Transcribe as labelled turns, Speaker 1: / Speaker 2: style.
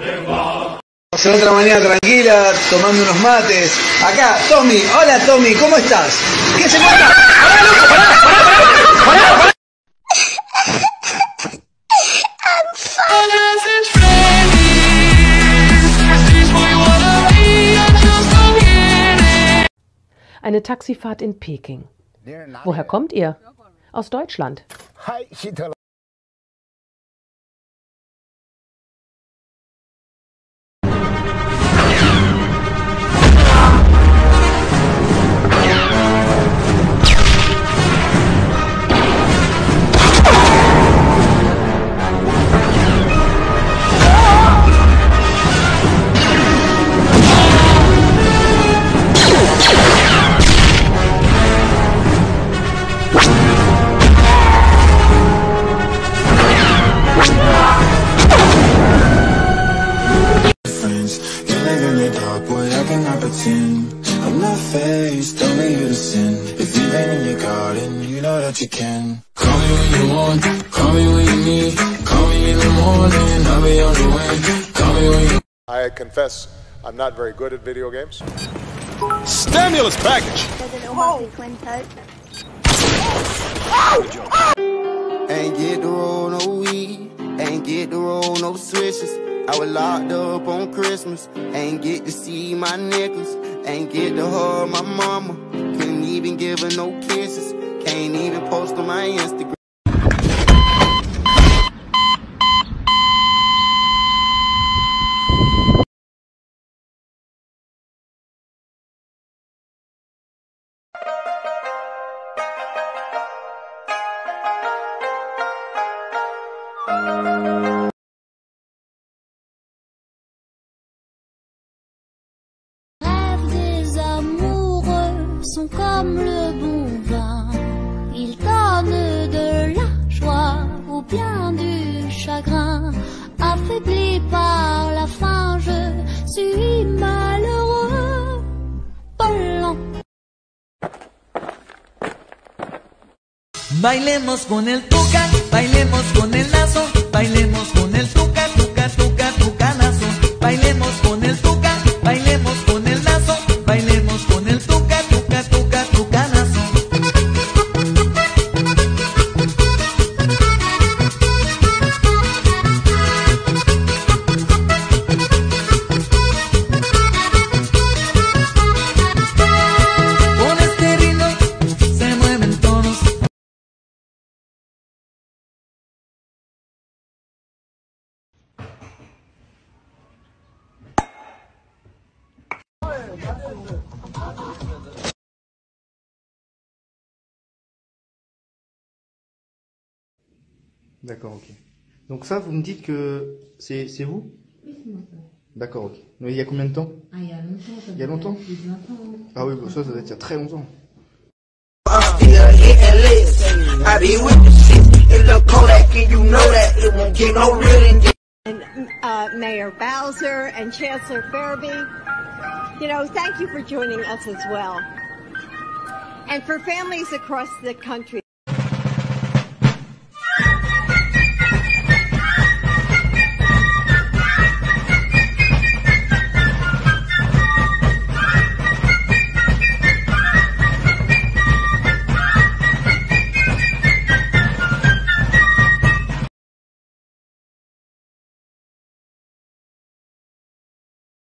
Speaker 1: En otra mañana tranquila, tomando unos mates. Acá, Tommy. Hola, Tommy, ¿cómo estás? ¿Qué se cuenta? ¡Pará, loco! ¡Pará, pará, pará! ¡Pará, pará!
Speaker 2: Eine Taxifahrt in Peking. Woher kommt ihr? Aus Deutschland.
Speaker 3: friends. In boy, I cannot pretend. I'm not faced, only you to sin. If you've been in your garden, you know that you can. Call me when you want, call me when you need. Call me in the morning, I'll be on the way. Call me when you
Speaker 4: I confess I'm not very good at video games.
Speaker 5: Stimulus package. Oh!
Speaker 6: Ain't get to roll no weed, ain't get to roll no switches. I was locked up on Christmas, ain't get to see my niggas, ain't get to hug my mama, couldn't even give her no kisses, can't even post on my Instagram.
Speaker 7: Comme le bon vin. Ils donnent de la joie ou bien du chagrin. Affaibli par la faim, je suis malheureux. Volant.
Speaker 8: Bailemos con el tuca, bailemos con el lazo,
Speaker 9: D'accord, ok. Donc ça, vous me dites que c'est c'est vous D'accord, ok. Mais il y a combien de temps?
Speaker 10: Ah, il y a longtemps. ça
Speaker 9: Il y a longtemps?
Speaker 10: plus de 20 ans.
Speaker 9: Ah oui, bah ça, ça doit être il y a très longtemps.
Speaker 11: And uh, Mayor Bowser and Chancellor Farabee. You know, thank you for joining us as well. And for families across the country.